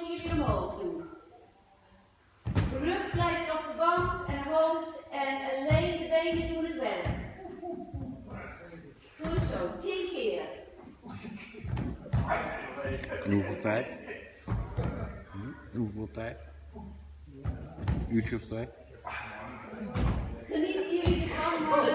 jullie omhoog doen. Rug blijft op de bank en hoofd en alleen de benen doen het werk. Goed zo, tien keer. En hoeveel tijd? Hm? Hoeveel tijd? Een uurtje? Genieten jullie de gang maar.